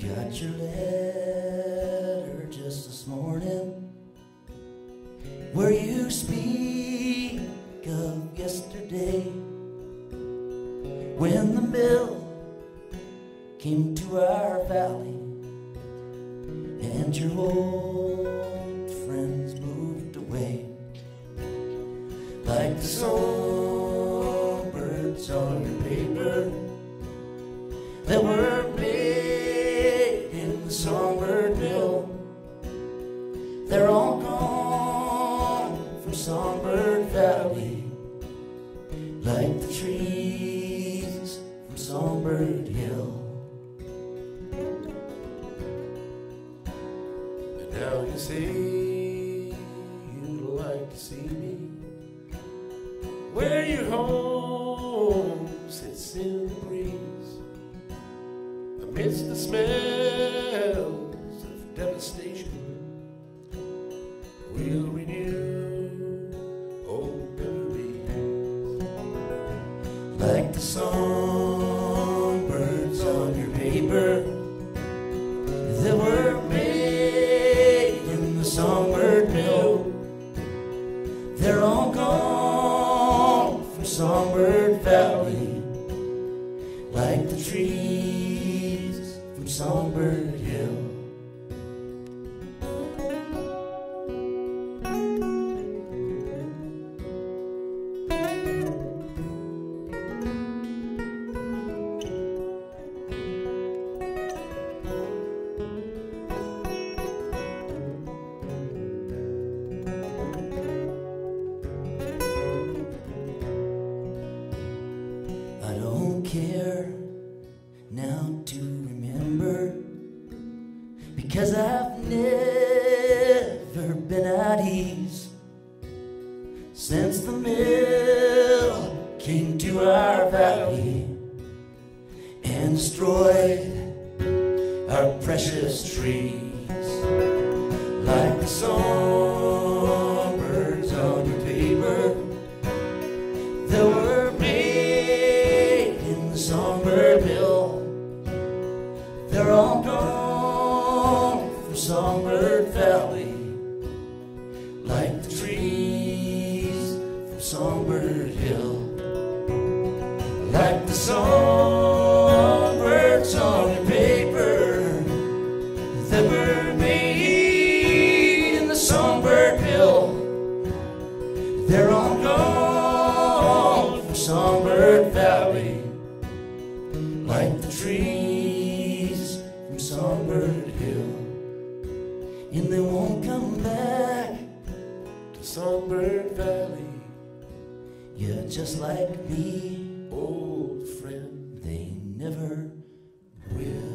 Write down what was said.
Got your letter just this morning. Where you speak of yesterday. When the mill came to our valley and your old friends moved away. Like the songbirds on your paper that were They're all gone from Songbird Valley, like the trees from Songbird Hill. And now you say you'd like to see me where your home sits in the breeze amidst the smells of devastation. The songbirds on your paper that were made in the songbird mill. They're all gone from Songbird Valley, like the trees from Songbird Hill. Care now to remember. Because I've never been at ease since the mill came to our valley and destroyed our precious trees mill. They're all gone from Songbird Valley, like the trees from Songbird Hill, like the songbirds on your paper that were made in the songbird mill. They're all gone from Songbird Valley, like the trees from Songbird Hill. And they won't come back to Songbird Valley. Yeah, just like me, old friend. They never will.